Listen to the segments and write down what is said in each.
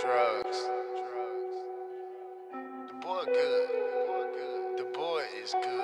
Drugs. The boy good. The boy is good.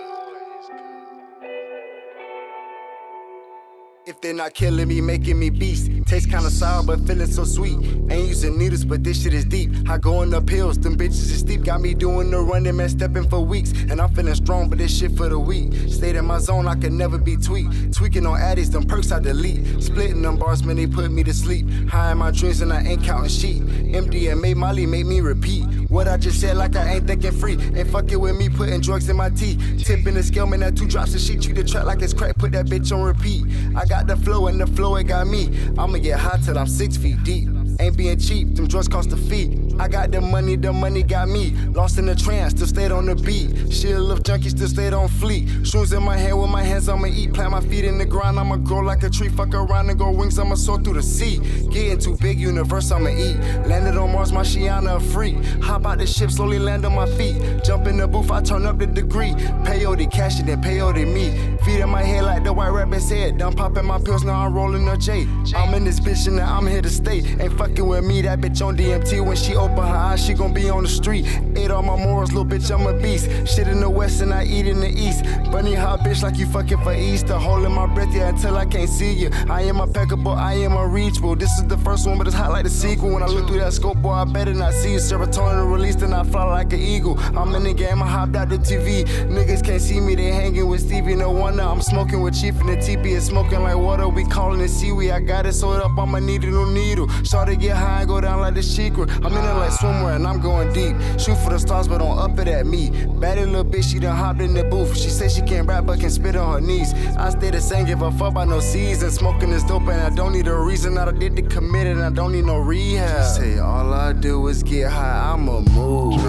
If they're not killing me, making me beast. Taste kinda sour, but feeling so sweet. Ain't using needles, but this shit is deep. I going up hills, them bitches is steep. Got me doing the running, man, stepping for weeks. And I'm feeling strong, but this shit for the weak. Stayed in my zone, I can never be tweaked. Tweaking on addies, them perks I delete. Splitting them bars, man, they put me to sleep. High in my dreams, and I ain't counting sheep. MDMA Molly make me repeat. What I just said, like I ain't thinking free. Ain't fucking with me, putting drugs in my tea. Tipping the scale, man, that two drops of shit. Treat the track like it's crack, put that bitch on repeat. I got the flow, and the flow, it got me. I'ma get high till I'm six feet deep. Ain't being cheap, them drugs cost a fee. I got the money, the money got me. Lost in the trance, still stayed on the beat. Shit, little junkie, still stayed on fleet. Shoes in my hand, with my hands, I'ma eat. Plant my feet in the ground, I'ma grow like a tree. Fuck around and go wings, I'ma soar through the sea. Getting too big, universe, I'ma eat. Landed on Mars, my Shiana free. Hop out the ship, slowly land on my feet. Jump in the booth, I turn up the degree. Peyote, cash it, then peyote me. Feet in my head like the white rabbit said. Done popping my pills, now I'm rolling a J. I'm in this bitch and I'm here to stay. Ain't fucking with me, that bitch on DMT. When she open her eyes, she gon' be on the street. Ate all my morals, little bitch, I'm a beast. Shit in the west and I eat in the east. Bunny hot bitch like you fucking for Easter. Holding my breath, yeah, until I can't see you. I am impeccable, I am unreachable. This is the first one, but it's hot like the sequel. When I look through that scope, boy, I better not see you. Serotonin released and I fly like an eagle. I'm in the game, I hopped out the TV. Niggas can't see me, they hanging with Stevie. No wonder I'm smoking with Chief and the TP is smoking like water. We calling it seaweed. I got it sewed up, I'ma need a new needle. Start to get high and go down like the secret. I'm in it like swimwear and I'm going deep. Shoot for the stars, but don't up it at me. Baddie little bitch, she done hopped in the booth. She said she can't rap, but can spit on her knees. I stay the same, give a fuck about no season. Smoking this dope, and I don't need a reason. I did the committed, and I don't need no rehab. Say all I do is get high, I'ma move.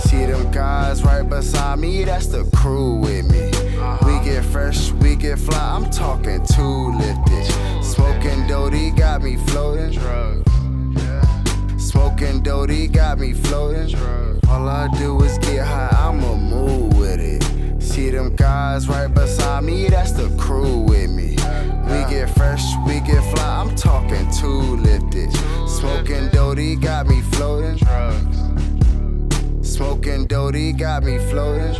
See them guys right beside me, that's the crew with me. We get fresh, we get fly, I'm talking too lifted. Smoking Dodie got me floating. Dodie got me floating. All I do is get high, I'ma move with it. See them guys right beside me, that's the crew with me. We get fresh, we get fly, I'm talking too lifted. Smoking Dodie got me floating. Smoking Dodie got me floating.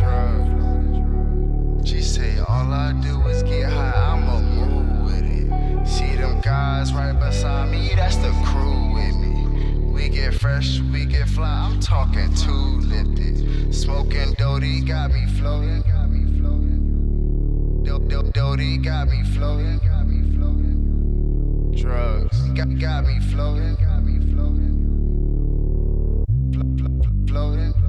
She say all I do is get high, I'ma move with it. See them guys right beside me, that's the crew get fresh, we get fly. I'm talking too lifted. Smoking Doty got me floating. Doty got me floating. Drugs got, got me floating. Got me floating. Floating.